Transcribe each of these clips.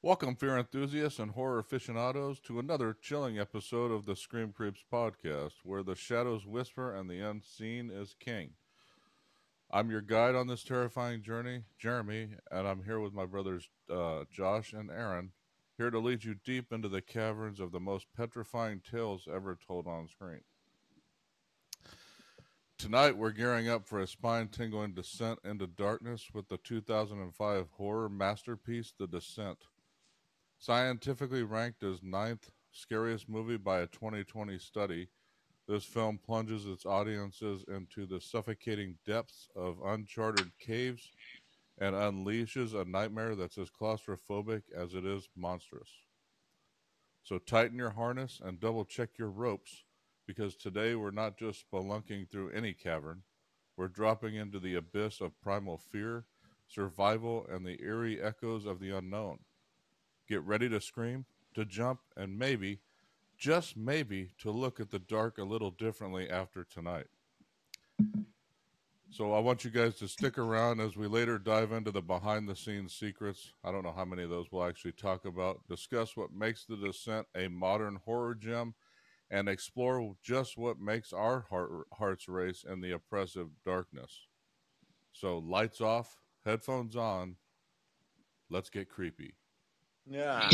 Welcome, fear enthusiasts and horror aficionados, to another chilling episode of the Scream Creeps podcast, where the shadows whisper and the unseen is king. I'm your guide on this terrifying journey, Jeremy, and I'm here with my brothers uh, Josh and Aaron, here to lead you deep into the caverns of the most petrifying tales ever told on screen. Tonight, we're gearing up for a spine tingling descent into darkness with the 2005 horror masterpiece, The Descent. Scientifically ranked as ninth scariest movie by a 2020 study, this film plunges its audiences into the suffocating depths of uncharted caves and unleashes a nightmare that's as claustrophobic as it is monstrous. So tighten your harness and double check your ropes because today we're not just spelunking through any cavern, we're dropping into the abyss of primal fear, survival, and the eerie echoes of the unknown. Get ready to scream, to jump, and maybe, just maybe, to look at the dark a little differently after tonight. So I want you guys to stick around as we later dive into the behind the scenes secrets. I don't know how many of those we'll actually talk about, discuss what makes The Descent a modern horror gem, and explore just what makes our heart, hearts race in the oppressive darkness. So lights off, headphones on, let's get creepy. Yeah.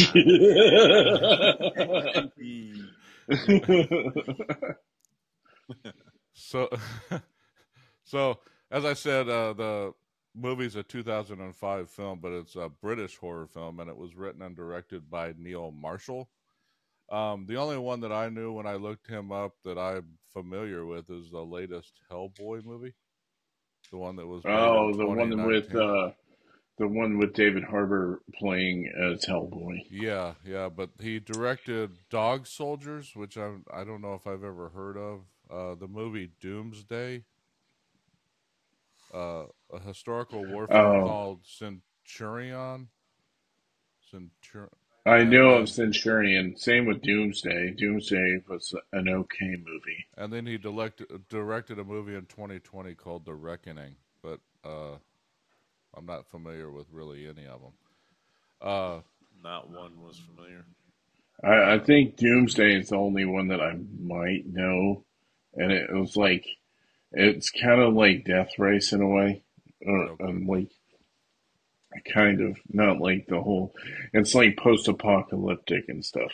So, so as I said, uh, the movie's a 2005 film, but it's a British horror film, and it was written and directed by Neil Marshall. Um, the only one that I knew when I looked him up that I'm familiar with is the latest Hellboy movie, the one that was oh, the one with uh, the one with David Harbour playing as Hellboy. Yeah, yeah, but he directed Dog Soldiers, which I I don't know if I've ever heard of. Uh, the movie Doomsday, uh, a historical war film Oh, called Centurion. Centur- I know of Centurion. Same with Doomsday. Doomsday was an okay movie. and then he directed directed a movie in 2020 called The Reckoning, but uh, I'm not familiar with really any of them. Uh, Not one was familiar. I, I think Doomsday is the only one that I might know, and it was like it's kind of like Death Race in a way, or okay, um, like kind of not like the whole. It's like post-apocalyptic and stuff.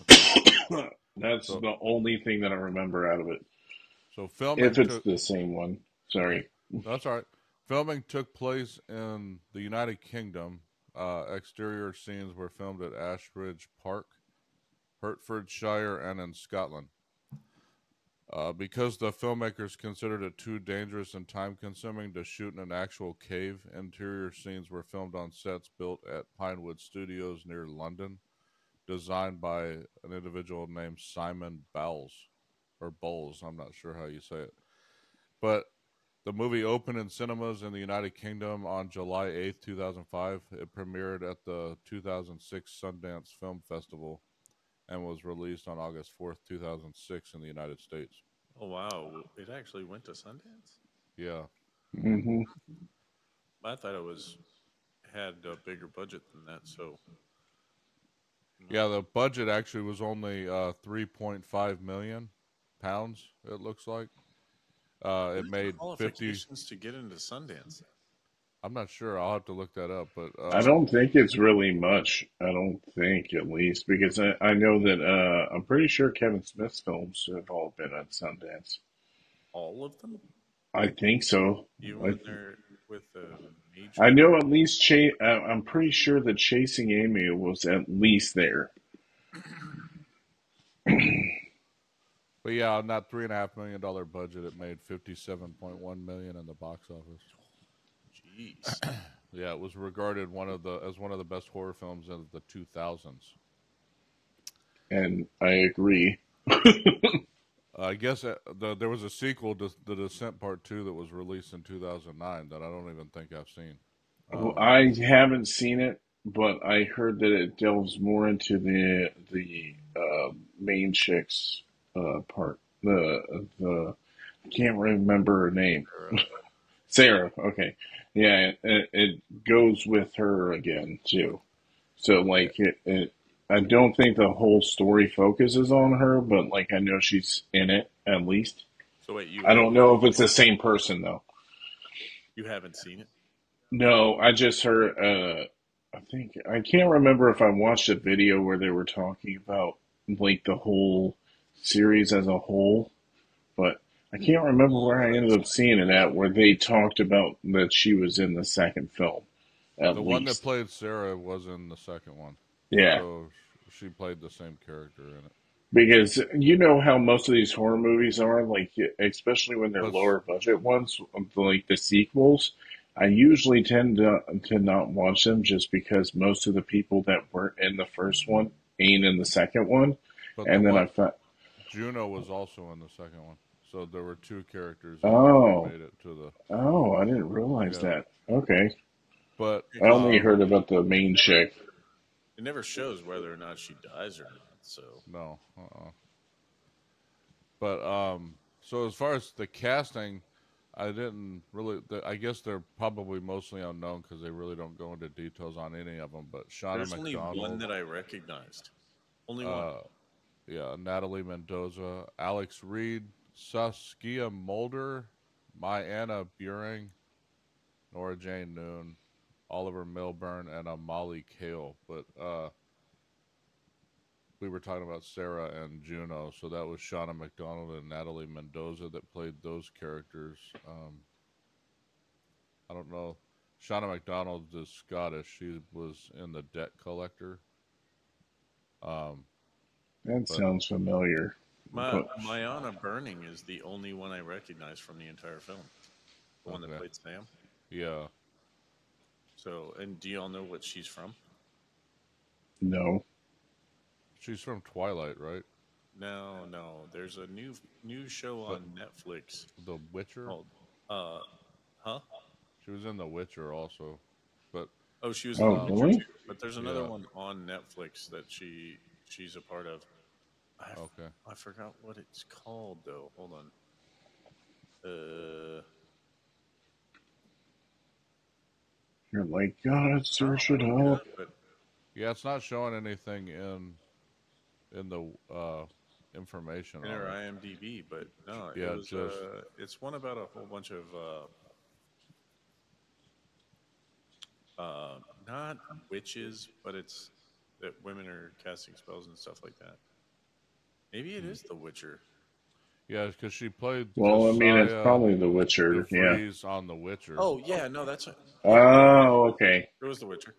okay. That's So the only thing that I remember out of it. so If filming it's took the same one, sorry. That's all right. Filming took place in the United Kingdom. Uh, exterior scenes were filmed at Ashridge Park, Hertfordshire, and in Scotland. Uh, because the filmmakers considered it too dangerous and time consuming to shoot in an actual cave, interior scenes were filmed on sets built at Pinewood Studios near London, designed by an individual named Simon Bowles, or Bowles, I'm not sure how you say it. But the movie opened in cinemas in the United Kingdom on July 8th, 2005. It premiered at the 2006 Sundance Film Festival and was released on August 4th, 2006 in the United States. Oh wow, it actually went to Sundance. Yeah. hmm I thought it was had a bigger budget than that. So Yeah, the budget actually was only uh, 3.5 million pounds, it looks like. Uh, it what are the made 50. qualifications to get into Sundance? I'm not sure. I'll have to look that up. But I uh, don't think it's really much. I don't think, at least, because I, I know that uh, I'm pretty sure Kevin Smith's films have all been at Sundance. All of them? I think so. You I, went there with the. I know at least Cha- uh, I'm pretty sure that Chasing Amy was at least there. but yeah, on that three and a half million dollar budget, it made 57.1 million in the box office. Jeez. Yeah, it was regarded one of the as one of the best horror films of the 2000s. And I agree. I guess uh, the, there was a sequel to The Descent Part Two that was released in 2009 that I don't even think I've seen. Well, Um, I haven't seen it, but I heard that it delves more into the the uh, main chick's uh, part. The the I can't remember her name. Sarah. Okay, yeah, it, it goes with her again too. So like it, it, I don't think the whole story focuses on her, but like I know she's in it at least. So wait, you I don't know if it's the same person though. you haven't seen it? No, I just heard. Uh, I think I can't remember if I watched a video where they were talking about like the whole series as a whole, but I can't remember where I ended up seeing it at where they talked about that she was in the second film. The least, one that played Sarah was in the second one. yeah, So she played the same character in it. because you know how most of these horror movies are, like especially when they're lower budget ones, like the sequels. I usually tend to to not watch them just because most of the people that were in the first one ain't in the second one, and the then one, I found. Juno was also in the second one. So there were two characters that Oh. made it to the. Oh, I didn't realize Yeah. that. Okay. But I only um, heard about the main chick. It never shows whether or not she dies or not. So No. Uh-uh. But um, so as far as the casting, I didn't really. I guess they're probably mostly unknown because they really don't go into details on any of them. But Shauna there's only one that I recognized. Only one. uh, yeah, Natalie Mendoza, Alex Reid, Saskia Mulder, MyAnna Buring, Nora Jane Noone, Oliver Milburn, and Molly Kayll. But uh, we were talking about Sarah and Juno, so that was Shauna Macdonald and Natalie Mendoza that played those characters. Um, I don't know. Shauna Macdonald is Scottish. She was in The Debt Collector. Um, That but- sounds familiar. My, but- Mayana Burning is the only one I recognize from the entire film. The one that Okay. played Sam. yeah. So, and do you all know what she's from? No. She's from Twilight, right? No, no. There's a new new show on Netflix The Witcher. called, uh, huh? She was in The Witcher also, but Oh, she was. Oh, in The really? Witcher too. But there's another Yeah. one on Netflix that she she's a part of. I, okay. I forgot what it's called though. Hold on. Uh, You're like, God, search it yeah, up. Yeah, it's not showing anything in in the uh, information. in on her. IMDb, but no, Yeah, it was. just- Uh, it's one about a whole bunch of. Uh, uh, not witches, but it's that women are casting spells and stuff like that. Maybe Hmm. it is The Witcher. Yeah, because she played. Well, I mean, it's probably The Witcher. Yeah. Freeze on The Witcher. Oh yeah, no, that's it. Oh, okay. It was The Witcher.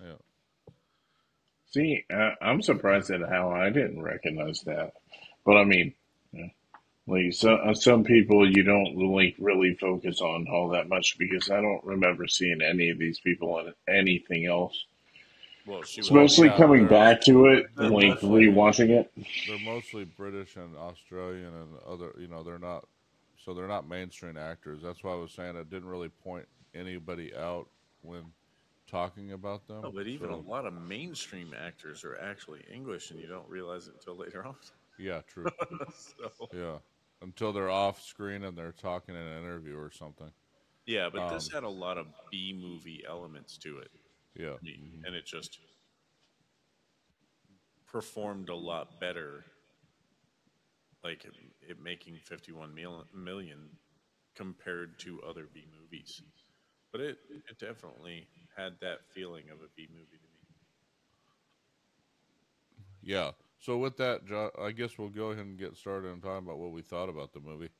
yeah. See, uh, I'm surprised at how I didn't recognize that. But I mean, like so, uh, some people you don't like really focus on all that much because I don't remember seeing any of these people in anything else. Well, she was. Especially yeah, coming they're- back to it, they're like mostly- rewatching it. They're mostly British and Australian and other. You know, they're not. So they're not mainstream actors. That's why I was saying I didn't really point anybody out when talking about them. Oh, but even So, a lot of mainstream actors are actually English, and you don't realize it until later on. yeah, true. so, yeah, until they're off screen and they're talking in an interview or something. yeah, but this Um, had a lot of B movie elements to it, Yeah. and it just performed a lot better. Like it, it making fifty-one mil- million compared to other B movies, but it it definitely had that feeling of a B movie to me. Yeah. So with that, Jo- I guess we'll go ahead and get started and talk about what we thought about the movie.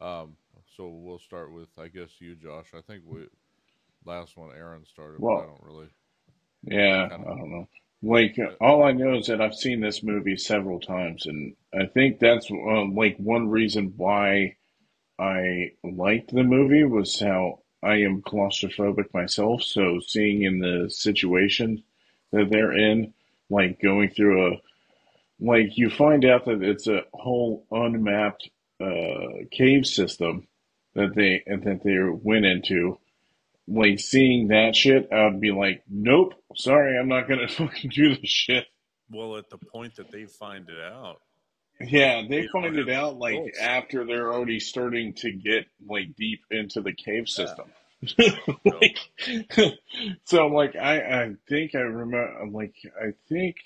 Um, so we'll start with, I guess, you, Josh. I think we last one Aaron started, but I don't really. Yeah, I don't know. Like all I know is that I've seen this movie several times, and I think that's um, like one reason why I liked the movie was how I am claustrophobic myself. So seeing in the situation that they're in, like going through a, like you find out that it's a whole unmapped uh, cave system that they that they went into like seeing that shit, I'd be like, nope, sorry, I'm not gonna fucking do this shit. Well, at the point that they find it out, Yeah, they Yeah, find it out like after they're already starting to get like deep into the cave system. like, so I'm like, I, I think I remember, I'm like, I think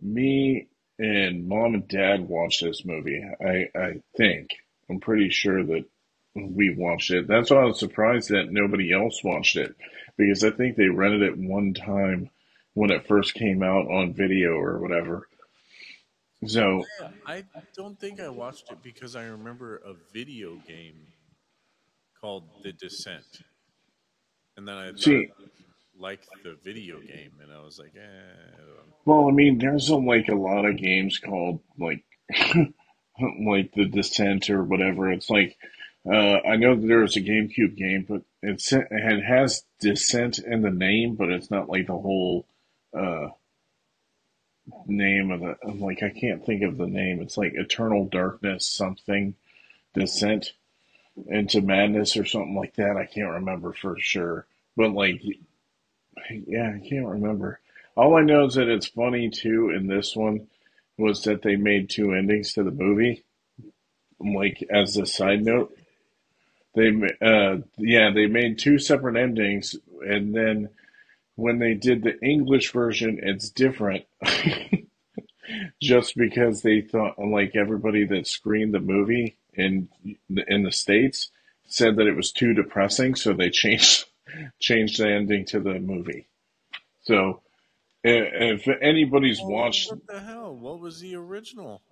me and mom and dad watched this movie. I, I think, I'm pretty sure that we watched it. That's why I was surprised that nobody else watched it because I think they rented it one time when it first came out on video or whatever. So Yeah, I don't think I watched it because I remember a video game called The Descent, and then I thought, See- liked the video game, and I was like, eh. I Well, I mean, there's a, like a lot of games called like like the Descent or whatever. It's like uh, I know that there was a GameCube game, but it's it has Descent in the name, but it's not like the whole uh, name of the. I'm like I can't think of the name. It's like Eternal Darkness something Descent into Madness or something like that. I can't remember for sure, but like yeah, I can't remember. All I know is that it's funny too in this one was that they made two endings to the movie. Like as a side note, they uh yeah, they made two separate endings and then when they did the English version, it's different. Just because they thought like everybody that screened the movie in in the states said that it was too depressing, so they changed changed the ending to the movie. So if anybody's Well, watched what the hell? What was the original?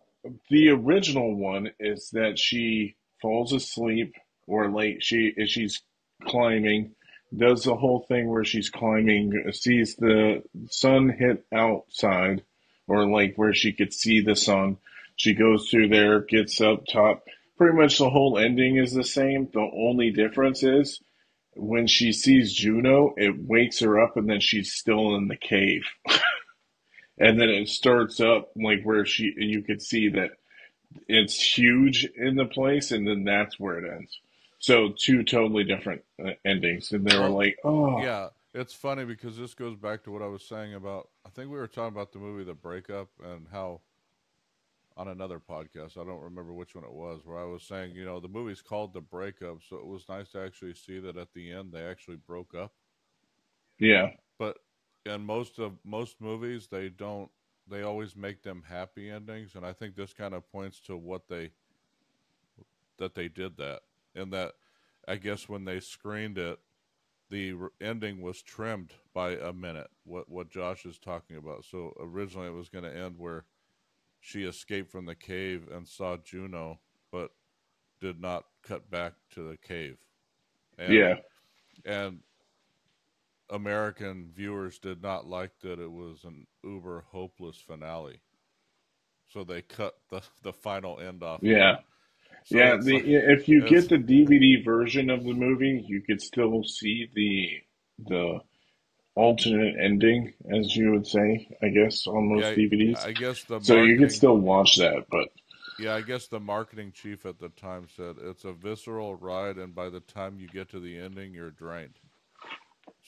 the original one is that she falls asleep or like she as she's climbing. Does the whole thing where she's climbing sees the sun hit outside or like where she could see the sun. She goes through there gets up top. Pretty much the whole ending is the same. The only difference is when she sees Juno it wakes her up and then she's still in the cave. And then it starts up like where she you could see that it's huge in the place and then that's where it ends so two totally different uh, endings and they were like oh Yeah, it's funny because this goes back to what I was saying about. I think we were talking about the movie The Breakup and how on another podcast, I don't remember which one it was, where I was saying, you know, the movie's called The Breakup, so it was nice to actually see that at the end they actually broke up. yeah But in most of most movies, they don't. They always make them happy endings, and I think this kind of points to what they that they did that, and that I guess when they screened it, the ending was trimmed by a minute. What what Josh is talking about. So originally it was going to end where she escaped from the cave and saw Juno, but did not cut back to the cave. And, yeah and American viewers did not like that it was an uber hopeless finale. So they cut the, the final end off. yeah So yeah the, like- if you it's- get the dvd version of the movie you could still see the the alternate ending as you would say i guess on most yeah, dvds I guess the so you could still watch that but Yeah, I guess the marketing chief at the time said it's a visceral ride, and by the time you get to the ending, you're drained.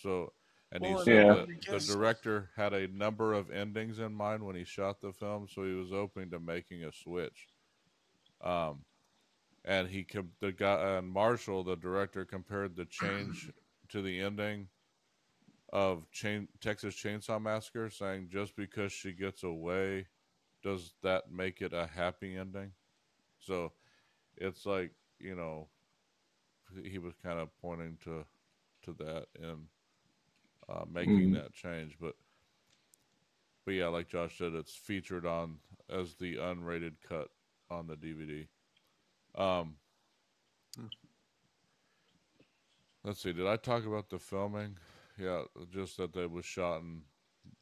So, and he Well, said Yeah. that I the director had a number of endings in mind when he shot the film, so he was open to making a switch. Um, and he the guy and Marshall, the director, compared the change to the ending of Chain Texas Chainsaw Massacre, saying just because she gets away does that make it a happy ending? So it's like, you know, he was kind of pointing to to that and uh, making Mhm. that change. But but yeah, like Josh said, it's featured on as the unrated cut on the DVD. Um, let's see. Did I talk about the filming? Yeah, just that it was shot in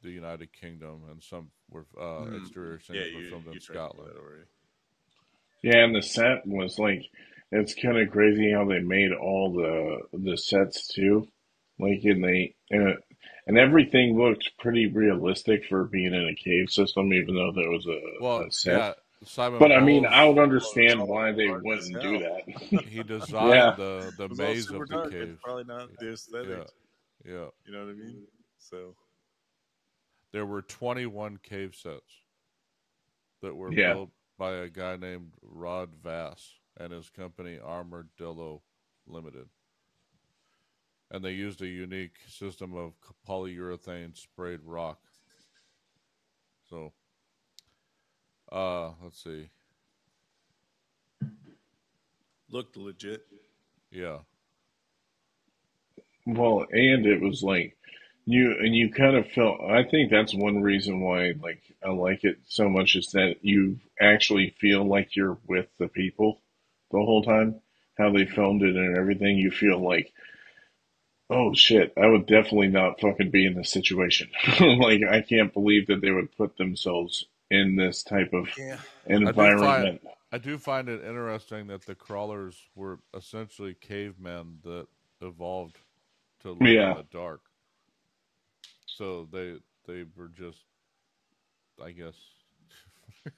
the United Kingdom and some were uh, Mm. exterior scenes Yeah, were you, filmed in you talked about Scotland. Yeah, and the set was like it's kind of crazy how they made all the the sets too. Like and they and it, and everything looked pretty realistic for being in a cave system, even though there was a, Well, a set. yeah, Simon. But I mean, I would understand why they dark wouldn't do that. he designed Yeah. the the It was all maze of the dark. cave. It's probably not the aesthetic. Yeah, You know what I mean? So there were 21 cave sets that were Yeah. built by a guy named Rod Vass and his company Armadillo Limited. and they used a unique system of polyurethane sprayed rock. So, uh, let's see. Looked legit. Yeah, Well, and it was like you and you kind of felt. I think that's one reason why like I like it so much is that you actually feel like you're with the people the whole time. How they filmed it and everything, you feel like, oh shit, I would definitely not fucking be in this situation. Like I can't believe that they would put themselves in this type of Yeah. environment. I do find it interesting that the crawlers were essentially cavemen that evolved to live Yeah. in the dark. So they they were just, I guess,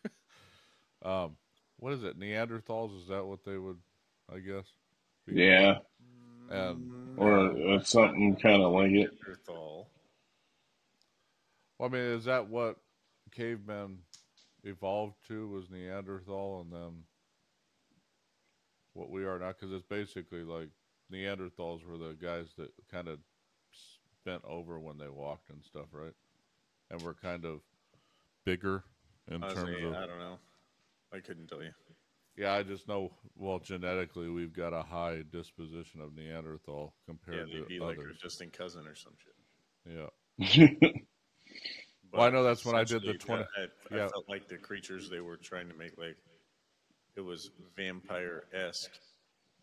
um, what is it? Neanderthals? Is that what they would? I guess. be called? Yeah, And or uh, something kind of like it. Neanderthal. Well, I mean, is that what cavemen evolved to? Was Neanderthal, and then what we are now? Because it's basically like Neanderthals were the guys that kind of bent over when they walked and stuff, right? And were kind of bigger in Honestly, terms of. I don't know. I couldn't tell you. Yeah, I just know. Well, genetically, we've got a high disposition of Neanderthal compared they'd be to like our others. distant cousin or some shit. Yeah. Well, I know that's when I did the essentially, 20 I, I yeah. felt like the creatures they were trying to make like it was vampire esque,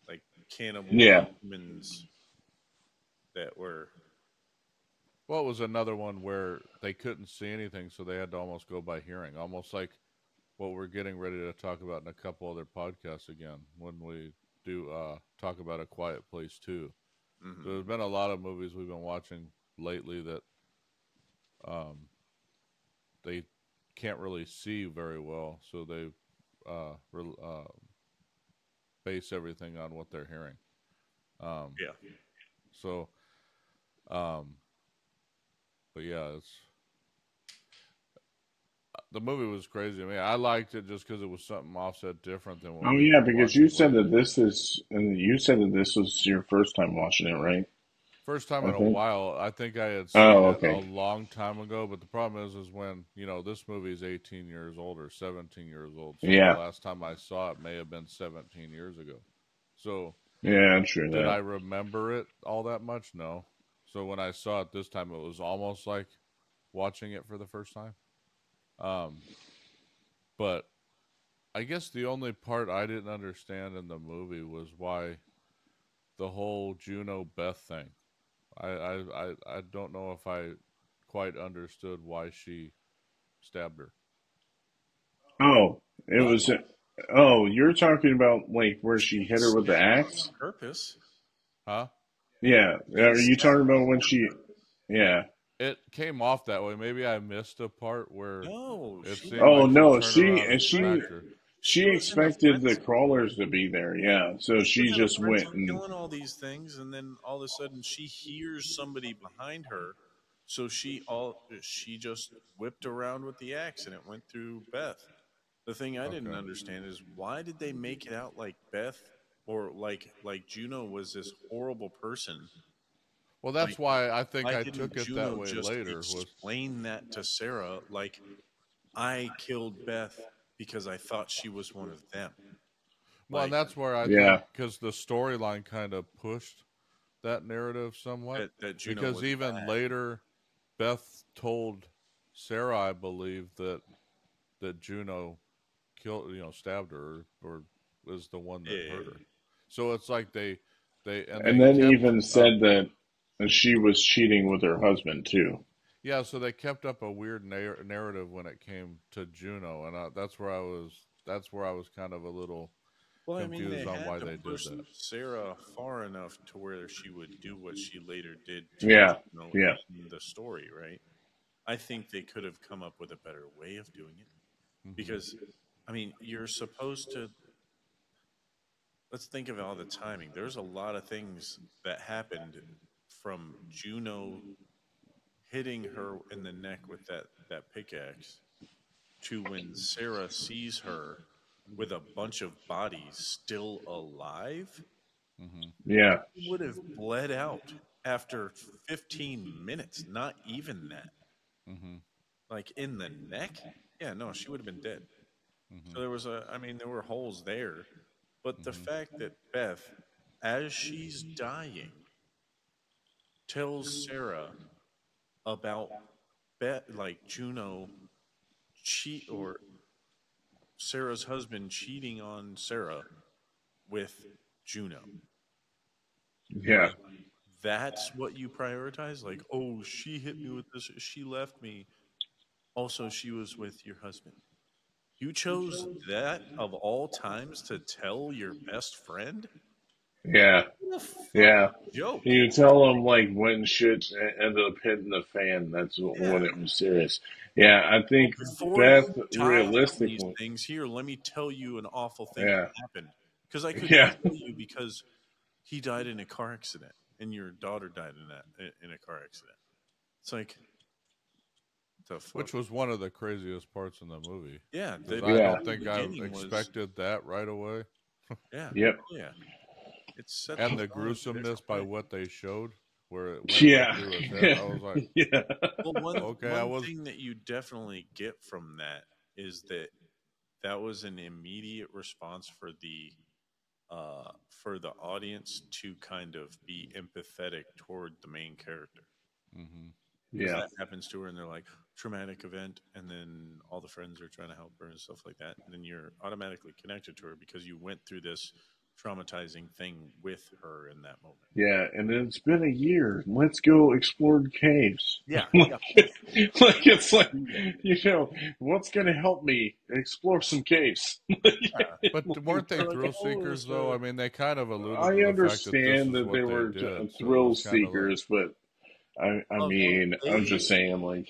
like cannibal Yeah. humans that were. Well, it was another one where they couldn't see anything, so they had to almost go by hearing, almost like what we're getting ready to talk about in a couple other podcasts again when we do uh, talk about a quiet place too. mhm. There's been a lot of movies we've been watching lately that um, they can't really see very well, so they uh, re- uh, base everything on what they're hearing. Um, Yeah, so, um, but yeah, it's the movie was crazy. I mean, I liked it just because it was something offset different than. What Oh yeah, because you said that this is, and you said that this was your first time watching it, right? First time I in a while. I think I had seen Oh, it a long time ago, but the problem is, is when you know this movie is 18 years old or 17 years old. So Yeah. The last time I saw it may have been 17 years ago. So Yeah, I'm sure did that. I remember it all that much? No. So when I saw it this time, it was almost like watching it for the first time. Um, but I guess the only part I didn't understand in the movie was why the whole Juno Beth thing. I I, I, I don't know if I quite understood why she stabbed her. Oh, it was. Oh, you're talking about like where she hit her with the axe? on purpose. Huh? Yeah. Are you talking about when she? Yeah. It came off that way. Maybe I missed a part where No, it she- Oh, like no, she- and she- her. She expected the crawlers to be there. Yeah. So she was in a just went and. doing all these things, and then all of a sudden she hears somebody behind her, so she all she just whipped around with the axe, and it went through Beth. The thing I didn't Okay. understand is why did they make it out like Beth or like like Juno was this horrible person? Well, that's Like, why I think I took it Juno that way just later. Was explain that to Sarah like I killed Beth because I thought she was one of them. well, and that's where I Yeah. because the storyline kind of pushed that narrative somewhat. That, that Juno because even bad. later, Beth told Sarah, I believe that that Juno killed, you know, stabbed her or was the one that Yeah. hurt her. So it's like they they and, And they then kept even up- said that she was cheating with her husband too. Yeah, so they kept up a weird nar- narrative when it came to Juno, and I, that's where I was. That's where I was kind of a little. Well, I mean, confused on why to they did that. Sarah far enough to where she would do what she later did. To Yeah, Juno yeah. the story, right? I think they could have come up with a better way of doing it Mhm. because, I mean, you're supposed to. Let's think of all the timing. There's a lot of things that happened from Juno hitting her in the neck with that, that pickaxe to when Sarah sees her with a bunch of bodies still alive Mhm. Yeah. would have bled out after 15 minutes, not even that. Mm-hmm. Like in the neck? Yeah, no, she would have been dead. Mm-hmm. So there was a, I mean, there were holes there. But the Mhm. fact that Beth, as she's dying, tells Sarah about Beth, like Juno cheat or Sarah's husband cheating on Sarah with Juno. Yeah. That's what you prioritize? Like, oh, she hit me with this, she left me. Also, she was with your husband. You chose that of all times to tell your best friend? Yeah. What a fucking Yeah. joke. You tell them like when shit ended up hitting the fan. That's wh- when it was serious. Yeah, I think Before Beth you die realistically. these things here, let me tell you an awful thing Yeah. that happened. Because I could Yeah. tell you because he died in a car accident and your daughter died in that in a car accident. It's like? Which was one of the craziest parts in the movie. yeah, 'Cause the, I Yeah. don't think I beginning was- expected that right away. yeah, Yep. yeah. It's set And up the gruesomeness by what they showed, where it went Yeah. right through his head, I was like, yeah. Well, one, Okay, one I was- thing that you definitely get from that is that that was an immediate response for the uh, for the audience to kind of be empathetic toward the main character. hmm 'Cause Yeah. that happens to her, and they're like traumatic event, and then all the friends are trying to help her and stuff like that, and then you're automatically connected to her because you went through this traumatizing thing with her in that moment. Yeah. And it's been a year. Let's go explore caves. Yeah, like, like it's like you know what's going to help me explore some caves. Uh, but weren't they Like, thrill oh, seekers though? I mean, they kind of alluded. I to the understand fact that, that, this is they were did, j- so it thrill like- seekers, but I, I Oh, mean, they- I'm just saying, like,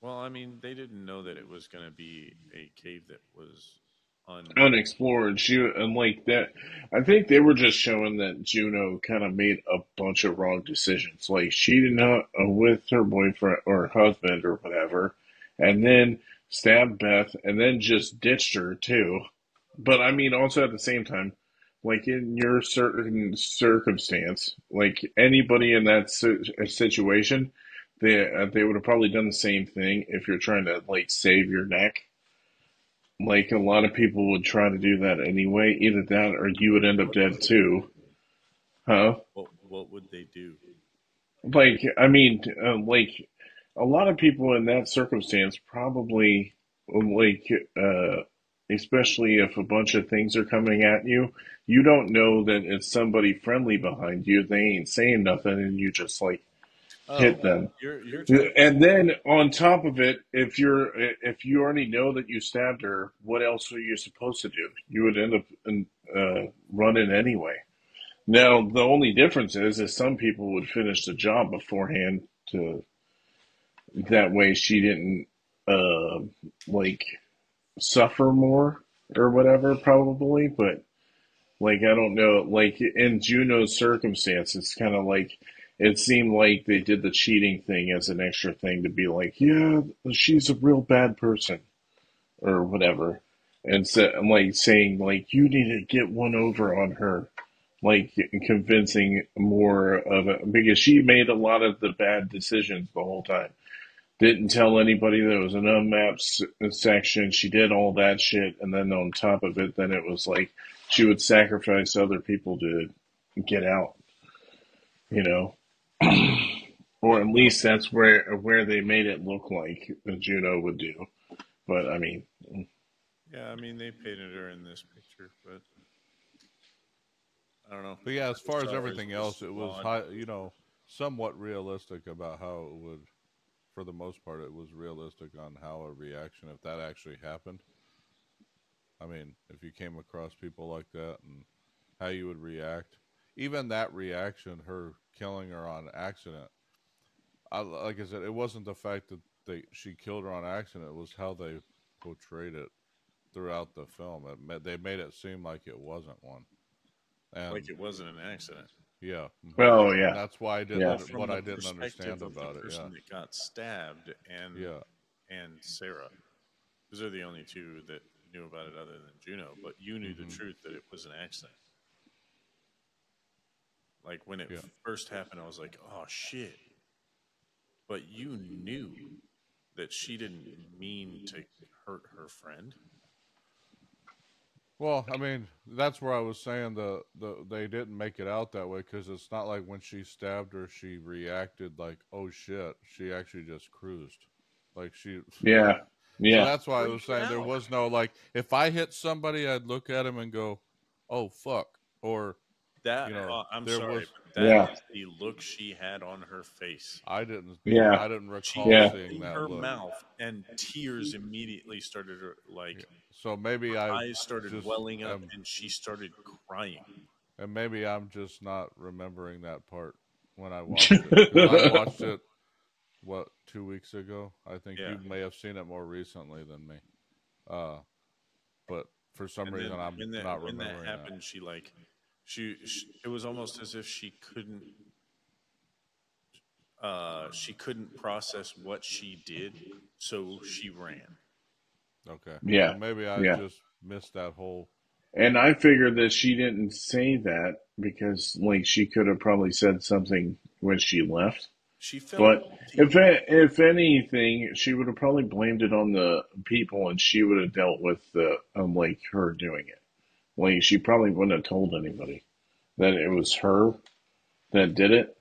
Well, I mean, they didn't know that it was going to be a cave that was un. unexplored. She and like that. I think they were just showing that Juno kind of made a bunch of wrong decisions. Like she did not uh, with her boyfriend or husband or whatever, and then stabbed Beth, and then just ditched her too. But I mean, also at the same time, like in your certain circumstance, like anybody in that situation, they uh, they would have probably done the same thing if you're trying to like save your neck. Like a lot of people would try to do that anyway. Either that or you would end up dead too. Huh? What What would they do? Like, I mean, uh, like a lot of people in that circumstance probably, like, uh, especially if a bunch of things are coming at you, you don't know that it's somebody friendly behind you. They ain't saying nothing, and you just like hit Oh, them. You're You're And then on top of it, if you're if you already know that you stabbed her, what else are you supposed to do? You would end up in, uh, running anyway. Now the only difference is, is some people would finish the job beforehand to that way she didn't uh, like suffer more or whatever probably, but like I don't know, like in Juno's circumstance, it's kind of like it seemed like they did the cheating thing as an extra thing to be like, yeah, she's a real bad person or whatever. And so like saying like you need to get one over on her, like convincing more of it because she made a lot of the bad decisions the whole time. Didn't tell anybody there was an unmapped section. She did all that shit, and then on top of it, then it was like she would sacrifice other people to get out. You know, or at least that's where where they made it look like Juno would do. But I mean, yeah, I mean, they painted her in this picture, but I don't know. But yeah, as far as Stars everything was else, it was high, you know, somewhat realistic about how it would. For the most part, it was realistic on how a reaction, if that actually happened. I mean, if you came across people like that and how you would react, even that reaction, her killing her on accident. I, like I said, it wasn't the fact that they she killed her on accident; it was how they portrayed it throughout the film. It, ma- they made it seem like it wasn't one. And Like it wasn't an accident. yeah. Well, oh And yeah, that's why I didn't. Yeah. under- what I didn't understand of the about it. person Yeah. that got stabbed and Yeah. and Sarah. Those are the only two that knew about it other than Juno. But you knew Mhm. the truth that it was an accident. Like when it Yeah. first happened, I was like, "Oh shit!" But you knew that she didn't mean to hurt her friend. Well, I mean, that's where I was saying the, the they didn't make it out that way because it's not like when she stabbed her, she reacted like, "Oh shit!" She actually just cruised, like she. Yeah. So Yeah. that's why I was saying there was no like, if I hit somebody, I'd look at him and go, "Oh fuck," or That You know, uh, I'm sorry, was- but that Yeah. is the look she had on her face. I didn't. Yeah. I didn't She recall Yeah. seeing opened that her look. mouth, and tears immediately started. her- Like So maybe I eyes started just welling up, am- and she started crying. And maybe I'm just not remembering that part when I watched it. 'Cause I watched it, what, two weeks ago? I think Yeah. you may have seen it more recently than me. Uh, but for some And reason, then I'm when that, not when that remembering happened, she like she, she it was almost as if she couldn't uh she couldn't process what she did, so she ran. Okay. Yeah. Well, maybe I Yeah. just missed that whole. And I figured that she didn't say that because, like, she could have probably said something when she left. She felt But if a- if anything, she would have probably blamed it on the people, and she would have dealt with the um, like her doing it. Like she probably wouldn't have told anybody that it was her that did it.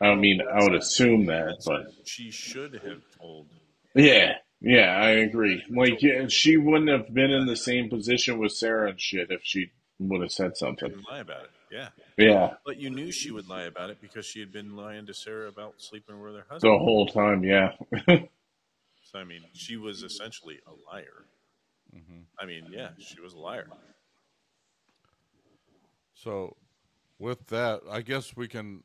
I mean, I would assume that, but she should have told. yeah, yeah, I agree. Like yeah, she wouldn't have been in the same position with Sarah and shit if she would have said something. Lie about it. Yeah, Yeah, but you knew she would lie about it because she had been lying to Sarah about sleeping with her husband the whole time. Yeah, So I mean, she was essentially a liar. Mhm. I mean, yeah, she was a liar. So, with that, I guess we can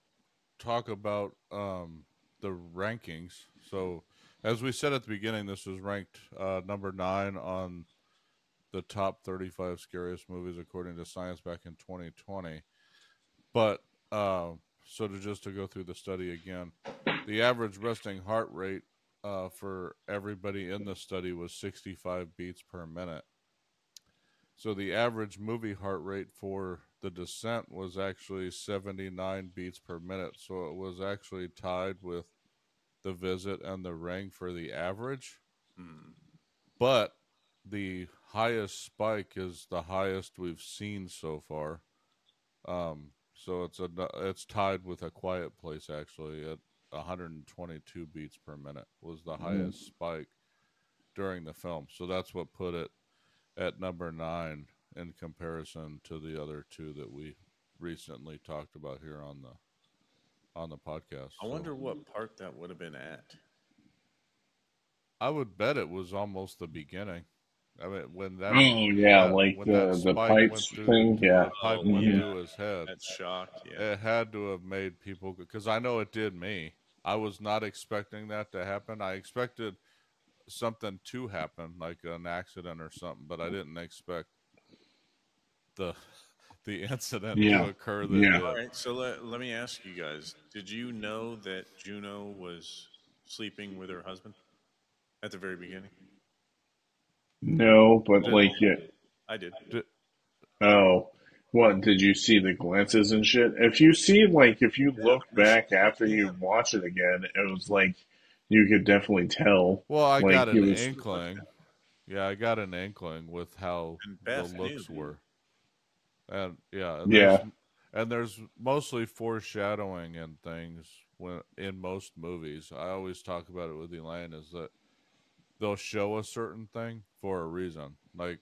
talk about um, the rankings. So, as we said at the beginning, this was ranked uh, number nine on the top 35 scariest movies according to Science back in 2020. But uh, so to just to go through the study again, the average resting heart rate uh, for everybody in the study was 65 beats per minute. So the average movie heart rate for The Descent was actually 79 beats per minute. So it was actually tied with The Visit and The Ring for the average. Hmm. But the highest spike is the highest we've seen so far. Um, so it's a it's tied with A Quiet Place actually at 122 beats per minute was the highest spike during the film. So that's what put it at number nine in comparison to the other two that we recently talked about here on the on the podcast. I So wonder what part that would have been at. I would bet it was almost the beginning. I mean, when that Oh yeah, that- like the the pipes through thing. the, Yeah, the pipe Oh, went yeah. through his head. That shock, yeah. It had to have made people because I know it did me. I was not expecting that to happen. I expected something to happen, like an accident or something, but I mm. didn't expect the the incident Yeah. to occur. That Yeah. did. All right, so let, let me ask you guys: Did you know that Juno was sleeping with her husband at the very beginning? no, but like yeah. I did. Oh, what did you see the glances and shit? If you see like if you look back after you watch it again, it was like you could definitely tell. Well, I Like, got an was- inkling. Yeah, I got an inkling with how the looks knew. were, and yeah, and Yeah. and there's mostly foreshadowing and things when in most movies. I always talk about it with Elaine is that they'll show a certain thing for a reason, like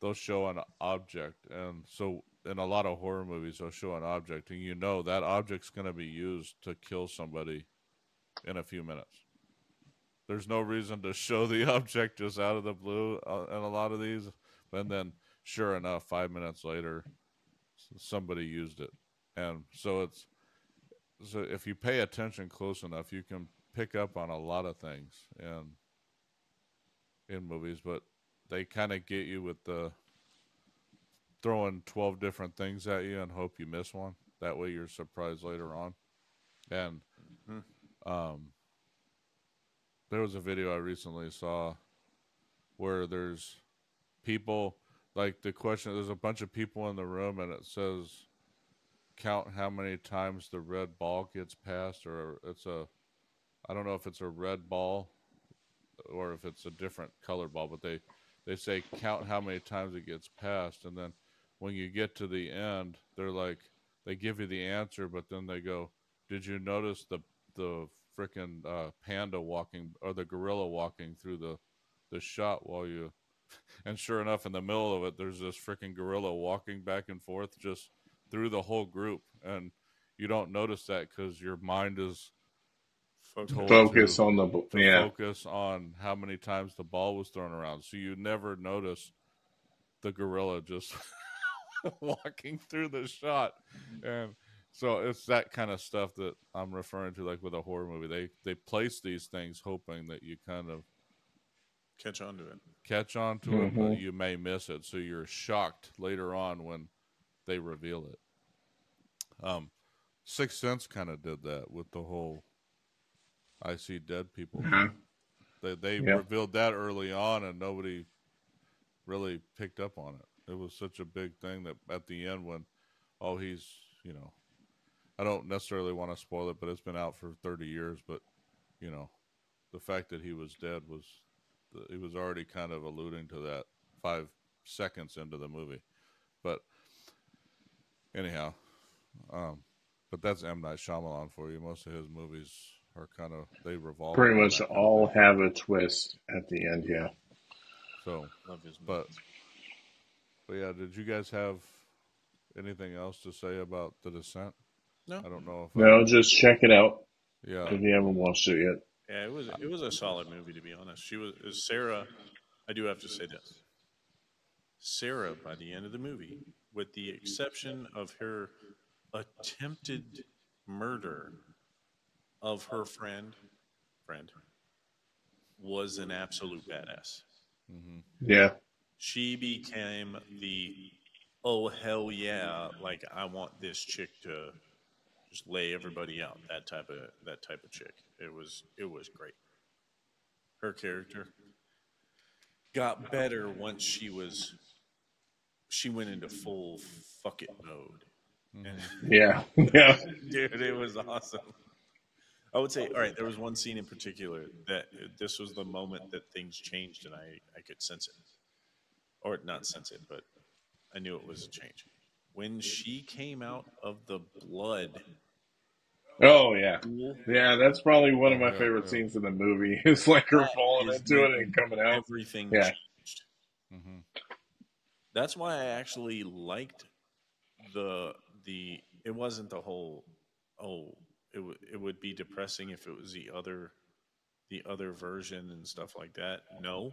they'll show an object, and so in a lot of horror movies they'll show an object, and you know that object's going to be used to kill somebody in a few minutes. There's no reason to show the object just out of the blue uh, in a lot of these, and then sure enough, five minutes later, somebody used it, and so it's so if you pay attention close enough, you can pick up on a lot of things in in movies, but they kind of get you with the throwing 12 different things at you and hope you miss one. That way you're surprised later on. And um there was a video I recently saw where there's people like the question there's a bunch of people in the room and it says count how many times the red ball gets passed, or it's a, I don't know if it's a red ball, or if it's a different color ball, but they they say count how many times it gets passed, and then when you get to the end, they're like they give you the answer, but then they go, "Did you notice the the freaking uh, panda walking or the gorilla walking through the the shot while you?" And sure enough, in the middle of it, there's this freaking gorilla walking back and forth just through the whole group, and you don't notice that because your mind is Focus. To- on the b- yeah. focus on how many times the ball was thrown around. So you never notice the gorilla just walking through the shot. And so it's that kind of stuff that I'm referring to like with a horror movie. They they place these things hoping that you kind of Catch on to it. catch on to it, but you may miss it. So you're shocked later on when they reveal it. Um, Sixth Sense kind of did that with the whole I see dead people. Mhm. They they Yeah. revealed that early on, and nobody really picked up on it. It was such a big thing that at the end, when oh he's you know, I don't necessarily want to spoil it, but it's been out for thirty years. But you know, the fact that he was dead was he was already kind of alluding to that five seconds into the movie. But anyhow, um, but that's M Night Shyamalan for you. Most of his movies are kind of they revolve Pretty much that all have a twist at the end. Yeah. So, Love his but but yeah, did you guys have anything else to say about the descent? No. I don't know if No, just check it out yeah, if you haven't watched it yet. Yeah, it was it was a solid movie to be honest. She was is Sarah. I do have to say this. Sarah, by the end of the movie, with the exception of her attempted murder of her friend, friend, was an absolute badass. Mm-hmm. Yeah. She became the oh hell yeah, like I want this chick to just lay everybody out. That type of that type of chick. It was it was great. Her character got better once she was she went into full fuck it mode. And Yeah. Yeah. dude, it was awesome. I would say, all right, there was one scene in particular that this was the moment that things changed and I, I could sense it. Or not sense it, but I knew it was a change. When she came out of the blood Oh yeah. Yeah, that's probably one of my favorite scenes in the movie. It's like her That falling into it and coming out. everything Yeah. changed. hmm That's why I actually liked the the. It wasn't the whole. Oh, it would it would be depressing if it was the other, the other version and stuff like that. No,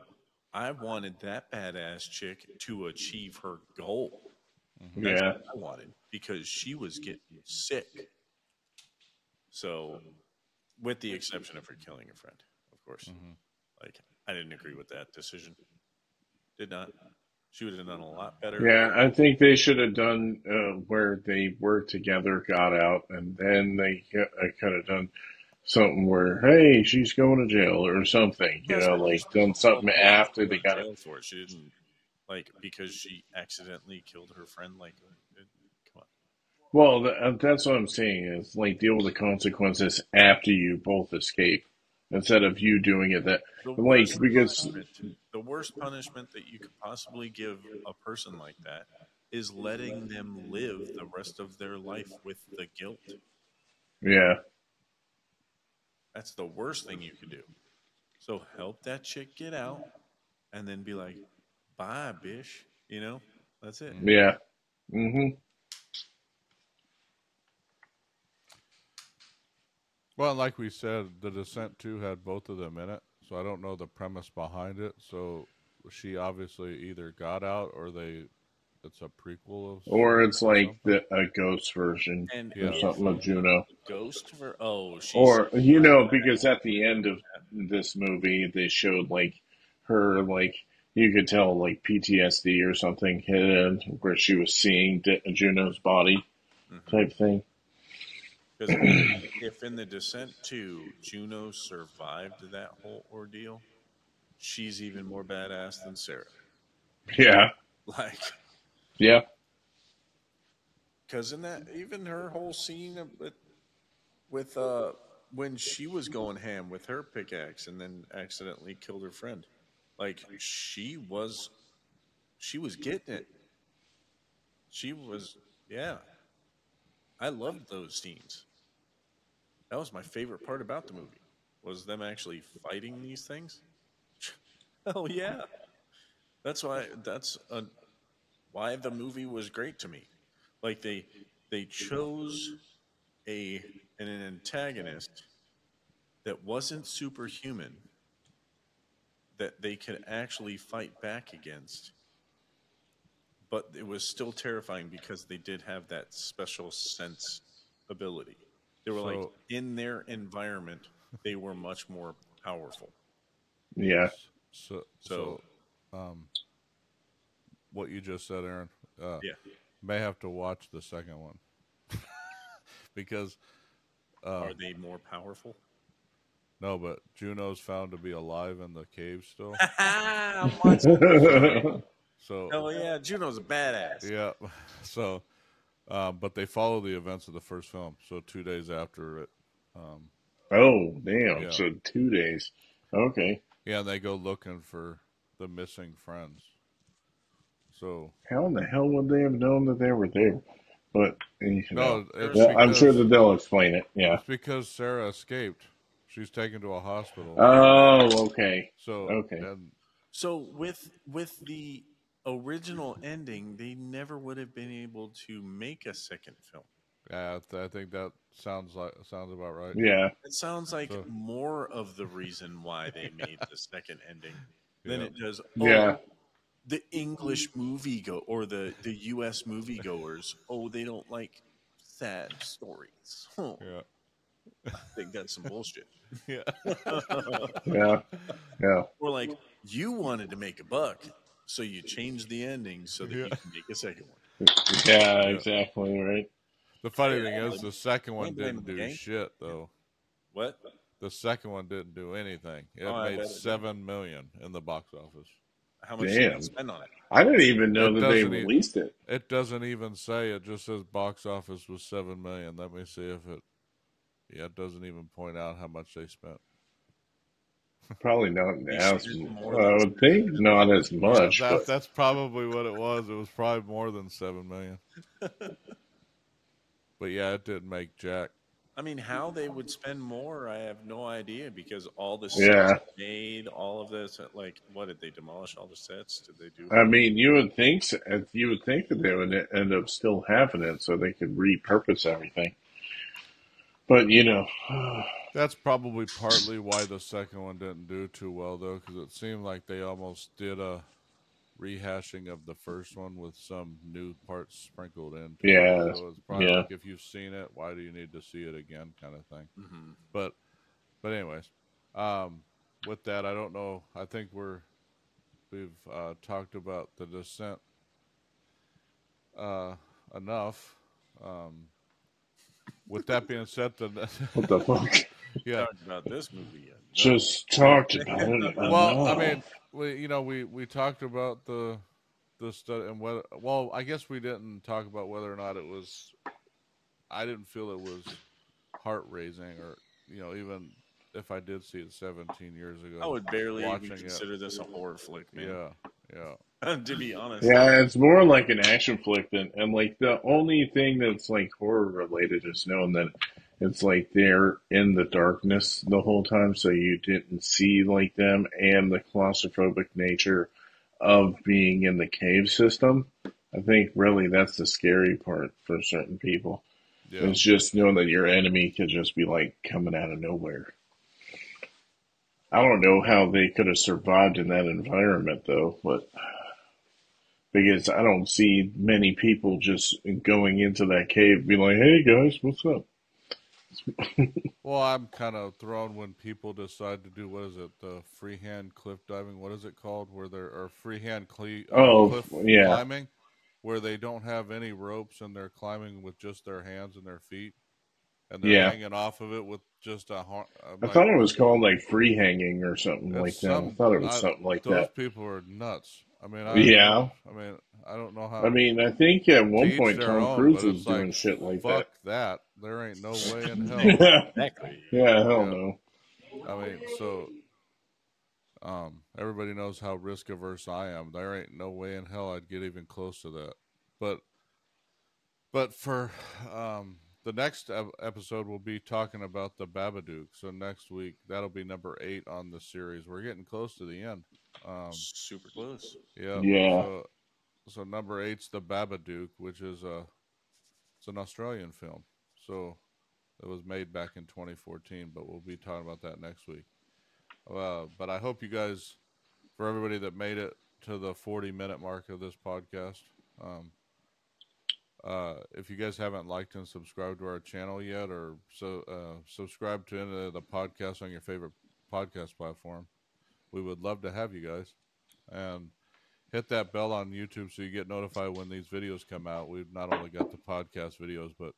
I wanted that badass chick to achieve her goal. That's Yeah. what I wanted because she was getting sick. So, with the exception of her killing a friend, of course. Mhm. Like, I didn't agree with that decision. Did not. She would have done a lot better. Yeah, I think they should have done uh, where they worked together, got out, and then they uh, could have done something where, hey, she's going to jail or something. You know, like done something after they got jail it. for it. She didn't like because she accidentally killed her friend. Like, it, come on. Well, uh, that's what I'm saying is like deal with the consequences after you both escape instead of you doing it. That The like because the worst punishment that you could possibly give a person like that is letting them live the rest of their life with the guilt. yeah, That's the worst thing you could do. So help that chick get out, and then be like, "Bye, bish." You know, that's it. yeah, Mm-hmm. Well, like we said, the Descent Two had both of them in it, so I don't know the premise behind it. So she obviously either got out or they it's a prequel of or it's like the a ghost version And or if something of Juno. Ghost for oh, she's Or you know, because at the end of this movie, they showed like her like you could tell like PTSD or something hidden where she was seeing D- Juno's body Mhm. type thing. Because if in the Descent 2, Juno survived that whole ordeal, she's even more badass than Sarah. Yeah, Like, yeah, because in that even her whole scene with with uh when she was going ham with her pickaxe and then accidentally killed her friend, like she was she was getting it. She was yeah. I loved those scenes. That was my favorite part about the movie was them actually fighting these things. oh yeah, that's why that's a, why the movie was great to me. Like they they chose a an antagonist that wasn't superhuman that they could actually fight back against. But it was still terrifying because they did have that special sense ability. They were like in their environment they were much more powerful. Yeah. So, So- so, um, what you just said, Aaron, uh, yeah. may have to watch the second one. Because uh, are they more powerful no, but Juno's found to be alive in the cave still. So oh yeah juno's a badass yeah, so um, but they follow the events of the first film. So two days after it, um, oh, damn. Yeah. So two days. Okay. yeah, and they go looking for the missing friends. So How in the hell would they have known that they were there? But, you know, no, it's yeah, I'm sure that they'll explain it. Yeah. It's because Sarah escaped. She's taken to a hospital. Oh, okay. so okay. and So with with the original ending, they never would have been able to make a second film. yeah, th- I think that sounds like sounds about right. Yeah. It sounds like So- more of the reason why they made the second ending than Yeah. it does. Oh, yeah. Oh, the English movie go or the the U.S. moviegoers. Oh, they don't like sad stories. Oh, Yeah, I think that's some bullshit. yeah, Yeah. Yeah. Or like you wanted to make a buck, so you changed the ending so that you can make a second one. Yeah, exactly. Right. The funny Yeah, thing is, the second one didn't do gang. shit though. What? The second one didn't do anything. It Oh, made bet it did. seven million in the box office. How much did Damn. you spend on it? I didn't even know It that they doesn't released it. It doesn't even say. It just says box office was seven million. Let me see if it. Yeah, it doesn't even point out how much they spent. Probably not They as. should do more I would think not as much. that, but that's probably what it was. It was probably more than seven million. but yeah, it didn't make jack. I mean, how they would spend more, I have no idea because all the Yeah. sets made, all of this, like, what did they demolish all the sets? Did they do? I mean, you would think so- you would think that they would end up still having it, so they could repurpose everything. But you know, That's probably partly why the second one didn't do too well, though, because it seemed like they almost did a rehashing of the first one with some new parts sprinkled in. Yeah, so it's probably yeah. like if you've seen it, why do you need to see it again, kind of thing. Mhm. But, but anyways, um, with that, I don't know. I think we're we've uh, talked about the descent uh, enough. Um, with that being said, the what the fuck? yeah. Talked about this movie yet? Just talked about it. Well, I mean, we you know we we talked about the the study and whether well, I guess we didn't talk about whether or not it was. I didn't feel it was heart raising, or you know, even if I did see it 17 years ago. I would barely even watching it. consider this a horror flick, man. Yeah, yeah. to be honest. Yeah, it's more like an action flick than, and like the only thing that's like horror related is knowing that it's like they're in the darkness the whole time, so you didn't see like them, and the claustrophobic nature of being in the cave system. I think really that's the scary part for certain people. Yeah. It's just knowing that your enemy could just be like coming out of nowhere. I don't know how they could have survived in that environment though, but because I don't see many people just going into that cave be like, "Hey guys, what's up?" Well, I'm kind of thrown when people decide to do what is it, the freehand cliff diving? What is it called? Where they're or freehand cle- uh, Oh, cliff yeah. climbing, where they don't have any ropes and they're climbing with just their hands and their feet, and they're Yeah. hanging off of it with just a. har- I'm I like, thought it was called like free hanging or something it's like that. I thought it was I- something like those that. people are nuts. I mean, I, Yeah. I mean, I don't know how. I mean, I think at one point their Tom own, Cruise was like, doing shit like that. fuck that. There ain't no way in hell. yeah, Exactly. yeah, hell Yeah. no. I mean, so um, everybody knows how risk averse I am. There ain't no way in hell I'd get even close to that. But but for um, the next episode, we'll be talking about the Babadook. So next week, that'll be number eight on the series. We're getting close to the end. Um, Super close. yeah. Yeah. So, so number eight's the Babadook, which is a it's an Australian film. So it was made back in 2014, but we'll be talking about that next week. Uh, but I hope you guys, for everybody that made it to the 40 minute mark of this podcast, um, uh, if you guys haven't liked and subscribed to our channel yet, or so uh, subscribe to any of the podcasts on your favorite podcast platform, we would love to have you guys. And hit that bell on YouTube so you get notified when these videos come out. We've not only got the podcast videos, but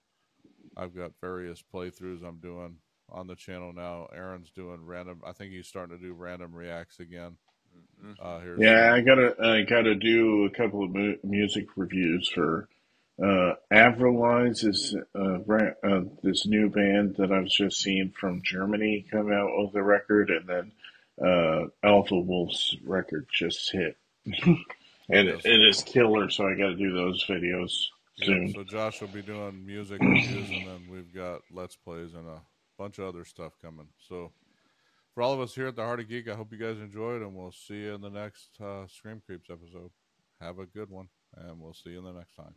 I've got various playthroughs I'm doing on the channel now. Aaron's doing random. I think he's starting to do random reacts again. Mhm. Uh, here, Yeah, I gotta, I gotta do a couple of mu- music reviews for uh, Avralize is uh, uh, this new band that I've just seen from Germany come out with a record, and then uh, Alpha Wolf's record just hit, and it, it is killer. So I got to do those videos Yeah, soon. so Josh will be doing music reviews, and then we've got let's plays and a bunch of other stuff coming. So for all of us here at the Heart of Geek, I hope you guys enjoyed, and we'll see you in the next uh, Scream Creeps episode. Have a good one, and we'll see you in the next time.